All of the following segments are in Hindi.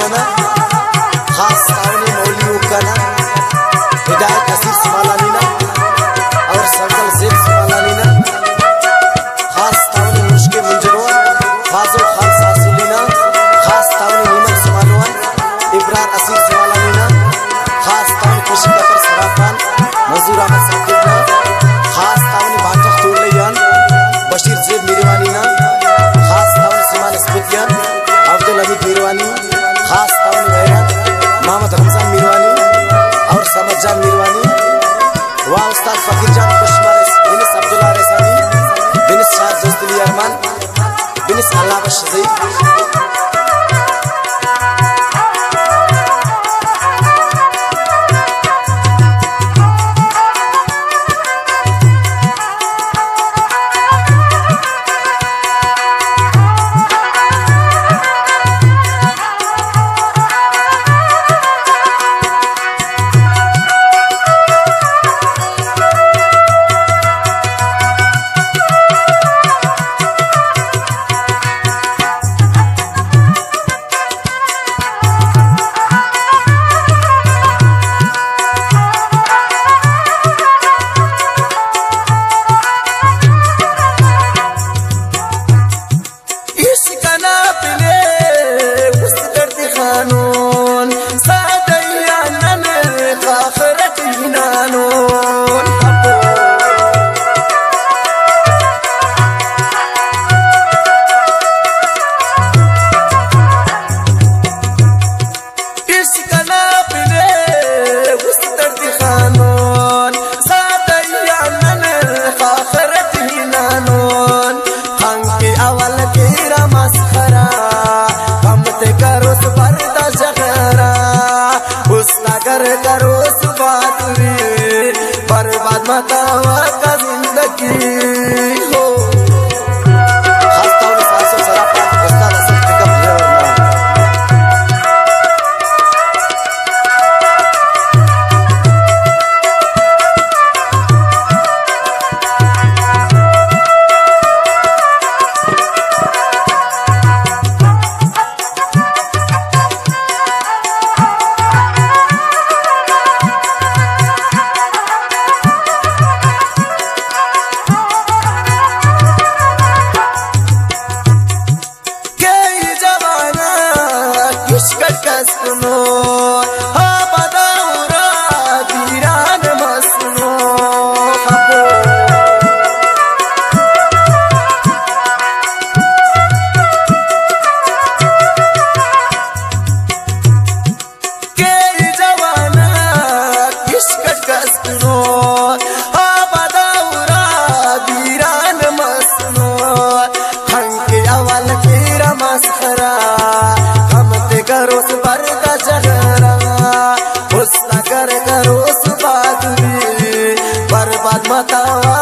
दीवाना खास सावनी मौली उकाना हिदायत असीर सुनाला मिळला और सर्कल जेब सुनाला मिळला खास तावनी मुश्के मुंजरवन फाजो खान सासुलीना खास तावनी नीमक सुमालवन इब्रार असीर सुमालानीना खास तावनी खुशी सराफान मजदूर Ahmad Fakircan Kuşmares, Biniz Abdullah Resani, Biniz Şah Zözdülü Yerman, Biniz Allah Başızı, बर्बाद matar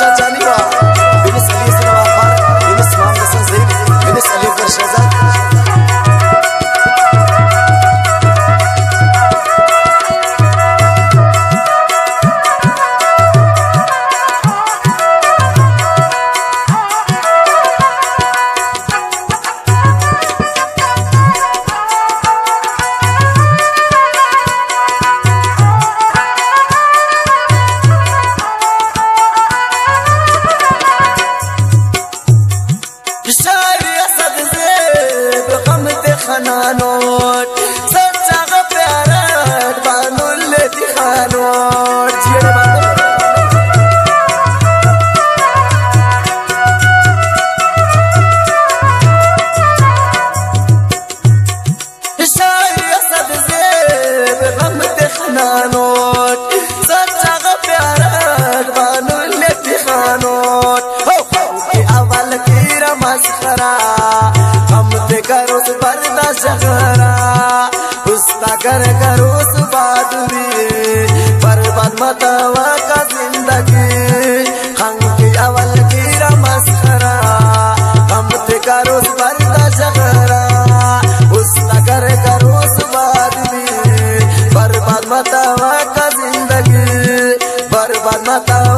such a कर करो सुबादुरी बर्बाद मतवा का ज़िंदगी। हम के अवल की रमस्करा। हम ते करो बर्दाश्त जगरा उस न कर करो सुबादुरी बर्बाद मतवा का ज़िंदगी। बर्बाद मतवा